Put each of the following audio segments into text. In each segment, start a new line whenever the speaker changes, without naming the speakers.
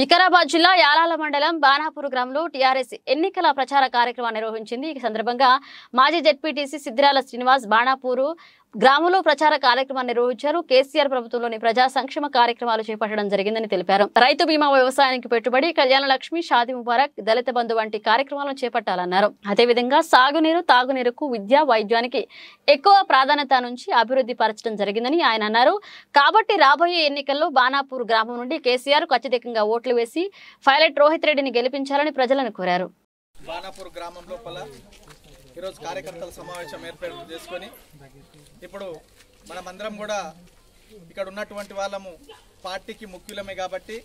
వికారాబాద్ జిల్లా యాలాల మండలం బానాపూర్ గ్రామంలో టీఆర్ఎస్ ఎన్నికల ప్రచార కార్యక్రమాన్ని నిర్వహించింది. ఈ సందర్భంగా మాజీ జడ్పీటీసీ సిద్ధిరాల శ్రీనివాస్ బాణాపూరు గ్రామంలో ప్రచార కార్యక్రమాన్ని నిర్వహించారు కేసీఆర్ ప్రభుత్వంలోని ప్రజా సంక్షేమ కార్యక్రమాలు చేపట్టడం జరిగిందని తెలిపారు. రైతు బీమా వ్యవసాయానికి పెట్టుబడి కళ్యాణ లక్ష్మి షాది ముబారక్ దళిత బంధు వంటి కార్యక్రమాలను చేపట్టాలన్నారు. అదేవిధంగా సాగునీరు తాగునీరుకు విద్య వైద్యానికి ఎక్కువ ప్రాధాన్యత నుంచి అభివృద్ధి పరచడం జరిగిందని ఆయన అన్నారు. కాబట్టి రాబోయే ఎన్నికల్లో బాణాపూర్ గ్రామం నుండి కేసీఆర్ అత్యధికంగా ఓట్లు వేసి పైలట్ రోహిత్ రెడ్డిని గెలిపించాలని ప్రజలను కోరారు.
బాణాపూర్ గ్రామం లోపల ఈరోజు కార్యకర్తల సమావేశం ఏర్పాటు చేసుకొని ఇప్పుడు మనమందరం కూడా ఇక్కడ ఉన్నటువంటి వాళ్ళము పార్టీకి ముఖ్యులమే కాబట్టి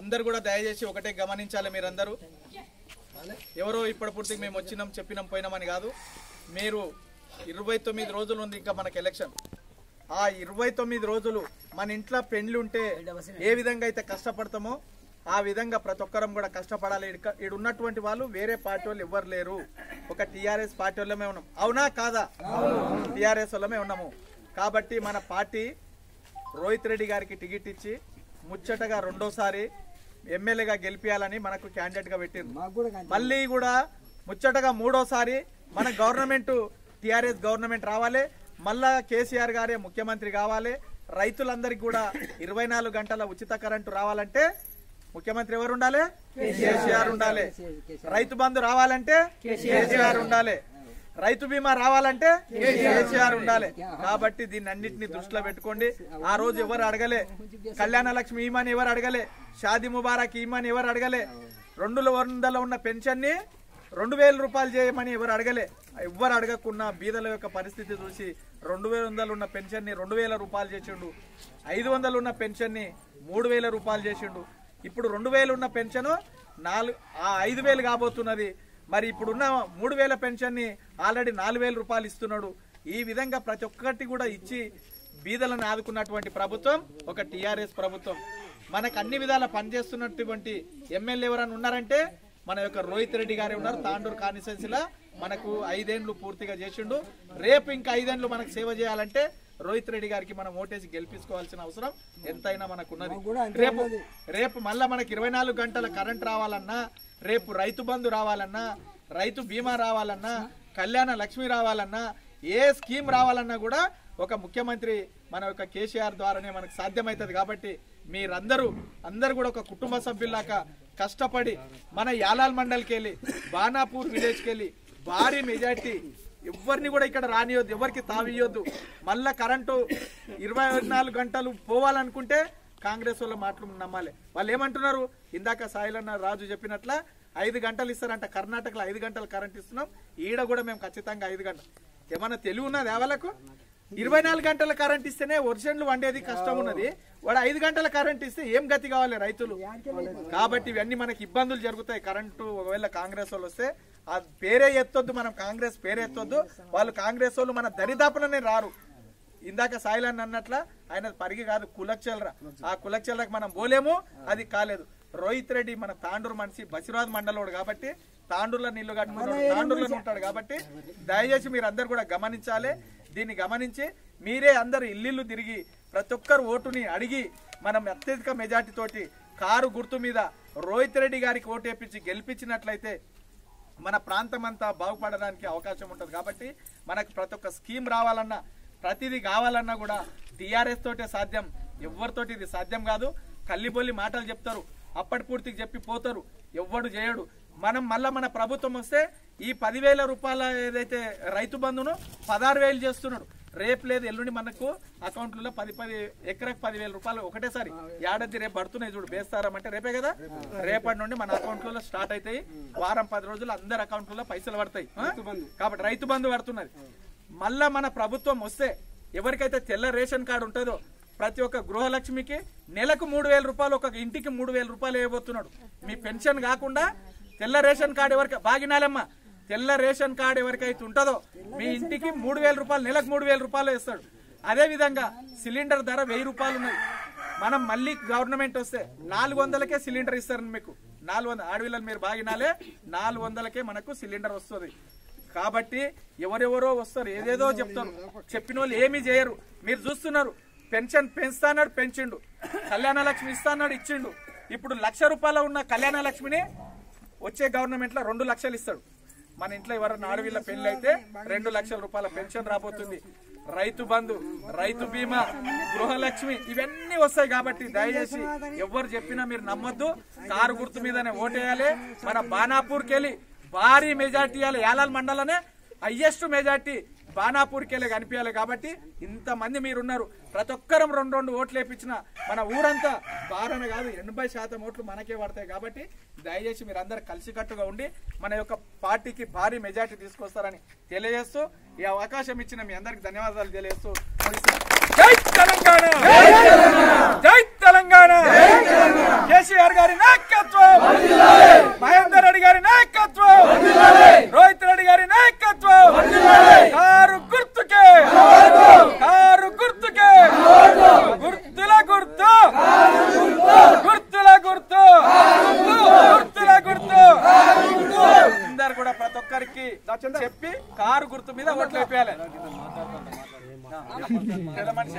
అందరు కూడా దయచేసి ఒకటే గమనించాలి మీరందరూ. ఎవరో ఇప్పటి పూర్తికి మేము వచ్చినాం చెప్పినాం పోయినామని కాదు. మీరు ఇరవై తొమ్మిది రోజులు ఉంది ఇంకా మనకి ఎలక్షన్. ఆ ఇరవై తొమ్మిది రోజులు మన ఇంట్లో పెండ్లు ఉంటే ఏ విధంగా అయితే కష్టపడతామో ఆ విధంగా ప్రతి ఒక్కరం కూడా కష్టపడాలి. ఈడ ఉన్నటువంటి వాళ్ళు వేరే పార్టీ వాళ్ళు ఎవ్వరు లేరు. ఒక టీఆర్ఎస్ పార్టీ వాళ్ళమే ఉన్నాం. అవునా? కాదా? టీఆర్ఎస్ వాళ్ళమే ఉన్నాము. కాబట్టి మన పార్టీ రోహిత్ రెడ్డి గారికి టికెట్ ఇచ్చి ముచ్చటగా రెండోసారి ఎమ్మెల్యేగా గెలిపించాలని మనకు క్యాండిడేట్గా పెట్టింది మళ్ళీ కూడా ముచ్చటగా మూడోసారి మన గవర్నమెంట్ టిఆర్ఎస్ గవర్నమెంట్ రావాలి. మళ్ళా కేసీఆర్ గారే ముఖ్యమంత్రి కావాలి. రైతులందరికీ కూడా ఇరవై నాలుగు గంటల ఉచిత కరెంటు రావాలంటే ముఖ్యమంత్రి ఎవరు ఉండాలి? కేసీఆర్ ఉండాలి. రైతు బంధు రావాలంటే కేసీఆర్. ఉండాలి. రైతు బీమా రావాలంటే కేసీఆర్. ఉండాలి. కాబట్టి దీన్ని అన్నింటినీ దృష్టిలో పెట్టుకోండి. ఆ రోజు ఎవరు అడగలే? కళ్యాణ లక్ష్మి ఈమని ఎవరు అడగలే? షాది ముబారక్ ఈమని ఎవరు అడగలే? రెండు వందల ఉన్న పెన్షన్ని రెండు వేల రూపాయలు చేయమని ఎవరు అడగలే? ఎవ్వరు అడగకున్న బీదల యొక్క పరిస్థితి చూసి రెండు వేల వందలు ఉన్న పెన్షన్ని రెండు వేల రూపాయలు చేసిండు. ఐదు వందలు ఉన్న పెన్షన్ని మూడు వేల రూపాయలు చేసిండు. ఇప్పుడు రెండు వేలు ఉన్న పెన్షన్ నాలుగు ఐదు వేలు కాబోతున్నది. మరి ఇప్పుడున్న మూడు వేల పెన్షన్ని ఆల్రెడీ నాలుగు వేల రూపాయలు ఇస్తున్నాడు. ఈ విధంగా ప్రతి ఒక్కటి కూడా ఇచ్చి బీదలను ఆదుకున్నటువంటి ప్రభుత్వం ఒక టీఆర్ఎస్ ప్రభుత్వం. మనకు అన్ని విధాల పనిచేస్తున్నటువంటి ఎమ్మెల్యే ఎవరైనా ఉన్నారంటే మన యొక్క రోహిత్ రెడ్డి గారే ఉన్నారు తాండూరు కాన్స్టిట్యున్సీలో. మనకు ఐదేండ్లు పూర్తిగా చేసిండు. రేపు ఇంకా ఐదేండ్లు మనకు సేవ చేయాలంటే రోహిత్ రెడ్డి గారికి మనం ఓటేసి గెలిపించుకోవాల్సిన అవసరం ఎంతైనా మనకు ఉన్నది రేపు రేపు మళ్ళా మనకి ఇరవై నాలుగు గంటల కరెంట్ రావాలన్నా రేపు రైతు బంధు రావాలన్నా రైతు బీమా రావాలన్నా కళ్యాణ లక్ష్మి రావాలన్నా ఏ స్కీమ్ రావాలన్నా కూడా ఒక ముఖ్యమంత్రి మన యొక్క కేసీఆర్ ద్వారానే మనకు సాధ్యమవుతుంది కాబట్టి మీరందరూ అందరు కూడా ఒక కుటుంబ సభ్యుల్లాగా కష్టపడి మన యాలాల్ మండల్కి వెళ్ళి బానాపూర్ విలేజ్కి వెళ్ళి భారీ మెజార్టీ ఎవరిని కూడా ఇక్కడ రానియొద్దు ఎవరికి తావియొద్దు. మళ్ళా కరెంటు ఇరవై నాలుగు గంటలు పోవాలనుకుంటే కాంగ్రెస్ వాళ్ళ మాటలు నమ్మాలి. వాళ్ళు ఏమంటున్నారు? ఇందాక సాయిలన్న రాజు చెప్పినట్ల ఐదు గంటలు ఇస్తారంట. కర్ణాటకలో ఐదు గంటలు కరెంట్ ఇస్తున్నాం. ఈడ కూడా మేము ఖచ్చితంగా ఐదు గంటలు. ఏమన్నా తెలివి ఉన్నది వాళ్ళకు? ఇరవై నాలుగు గంటల కరెంట్ ఇస్తేనే వర్షన్లు వండేది కష్టం ఉన్నది. వాడు ఐదు గంటల కరెంట్ ఇస్తే ఏం గతి కావాలి రైతులు? కాబట్టి ఇవన్నీ మనకి ఇబ్బందులు జరుగుతాయి. కరెంటు ఒకవేళ కాంగ్రెస్ వాళ్ళు వస్తే ఆ పేరే ఎత్తొద్దు మనం కాంగ్రెస్ పేరే ఎత్తొద్దు. వాళ్ళు కాంగ్రెస్ వాళ్ళు మన దరిదాపులనే రారు. ఇందాక సాయిలన్ అన్నట్ల ఆయన పరిగి కాదు కులక్షలరా. ఆ కులక్షలకు మనం పోలేము అది కాలేదు. రోహిత్ రెడ్డి మన తాండూరు మనిషి బసిరాజ్ మండలోడు కాబట్టి తాండూరులో నీళ్ళు కట్టుకున్నాడు తాండూరులో ఉంటాడు కాబట్టి దయచేసి మీరు అందరు కూడా గమనించాలి. దీన్ని గమనించి మీరే అందరు ఇల్లు తిరిగి ప్రతి ఒక్కరు ఓటుని అడిగి మనం అత్యధిక మెజార్టీతోటి కారు గుర్తు మీద రోహిత్ రెడ్డి గారికి ఓటు గెలిపించినట్లయితే మన ప్రాంతం అంతా బాగుపడడానికి అవకాశం ఉంటుంది. కాబట్టి మనకు ప్రతి ఒక్క స్కీమ్ రావాలన్నా ప్రతిదీ కావాలన్నా కూడా టీఆర్ఎస్ తోటే సాధ్యం. ఎవరితోటి ఇది సాధ్యం కాదు. కల్లిబొల్లి మాటలు చెప్తారు. అప్పటి పూర్తికి చెప్పి పోతారు. ఎవ్వడు చేయడు మనం మళ్ళీ మన ప్రభుత్వం వస్తే ఈ పదివేల రూపాయల ఏదైతే రైతు బంధును పదహారు వేలు చేస్తున్నాడు. రేపు లేదు ఎల్లుండి మనకు అకౌంట్లలో పది పది ఎకరకు పదివేల రూపాయలు ఒకటేసారి. ఏడాది రేపు పడుతున్నాయి చూడు బేస్తారం అంటే రేపే కదా? రేపటి నుండి మన అకౌంట్లలో స్టార్ట్ అవుతాయి. వారం పది రోజులు అందరి అకౌంట్లలో పైసలు పడతాయి? కాబట్టి రైతు బంధు పడుతున్నది. మళ్ళా మన ప్రభుత్వం వస్తే ఎవరికైతే తెల్ల రేషన్ కార్డు ఉంటుందో ప్రతి ఒక్క గృహలక్ష్మికి నెలకు మూడు వేల రూపాయలు ఒక ఇంటికి మూడు వేల రూపాయలు వేయబోతున్నాడు. మీ పెన్షన్ కాకుండా తెల్ల రేషన్ కార్డు ఎవరికి? బాగినాలమ్మా. తెల్ల రేషన్ కార్డు ఎవరికైతే ఉంటుందో మీ ఇంటికి మూడు వేల రూపాయలు నెలకు మూడు వేల రూపాయలు వేస్తాడు. అదే విధంగా సిలిండర్ ధర వెయ్యి రూపాయలు ఉన్నాయి. మనం మళ్ళీ గవర్నమెంట్ వస్తే నాలుగు వందలకే సిలిండర్ ఇస్తారు మీకు. నాలుగు వందల ఆడవిల్లలు మీరు బాగినాలే నాలుగు వందలకే మనకు సిలిండర్ వస్తుంది. కాబట్టి ఎవరెవరో వస్తారు ఏదేదో చెప్తారు. చెప్పిన వాళ్ళు ఏమీ చేయరు. మీరు చూస్తున్నారు పెన్షన్ పెంచుతాన్నాడు పెంచిండు. కళ్యాణ లక్ష్మి ఇస్తాన్నాడు ఇచ్చిండు. ఇప్పుడు లక్ష రూపాయల ఉన్న కళ్యాణ లక్ష్మిని వచ్చే గవర్నమెంట్లో రెండు లక్షలు ఇస్తాడు. మన ఇంట్లో ఎవరైనా ఆడవిళ్ళ పెళ్ళి అయితే రెండు లక్షల రూపాయల పెన్షన్ రాబోతుంది. రైతు బంధు రైతు బీమా గృహలక్ష్మి ఇవన్నీ వస్తాయి కాబట్టి దయచేసి ఎవరు చెప్పినా మీరు నమ్మొద్దు. కారు గుర్తు మీదనే ఓటేయాలి. మన బానాపూర్కి వెళ్ళి భారీ మెజార్టీ ఇవ్వాలి. యాలాల్ మండలనే హయ్యెస్ట్ మెజార్టీ. బానాపూర్కి వెళ్ళి కనిపించాలి కాబట్టి ఇంతమంది మీరున్నారు. ప్రతి ఒక్కరం రెండు రెండు ఓట్లు వేపించిన మన ఊరంతా బారన కాదు ఎనభై శాతం ఓట్లు మనకే పడతాయి కాబట్టి దయచేసి మీరు అందరు కలిసికట్టుగా ఉండి మన యొక్క పార్టీకి భారీ మెజార్టీ తీసుకొస్తారని తెలియజేస్తూ ఈ అవకాశం ఇచ్చిన మీ అందరికి ధన్యవాదాలు తెలియజేస్తూ. జై తెలంగాణ! జై తెలంగాణ! కేసీఆర్ గారి నాయకత్వం! మహేందర్ రెడ్డి గారి నాయకత్వం రోహిత్ రెడ్డి గారి నాయకత్వం కారు గుర్తుకే కారు గుర్తుకే గుర్తుల గుర్తు గుర్తుల గుర్తు గుర్తుల గుర్తు అందరు కూడా ప్రతి ఒక్కరికి చెప్పి కారు గుర్తు మీద ఓట్లు వేయాలి పెద్ద మనిషి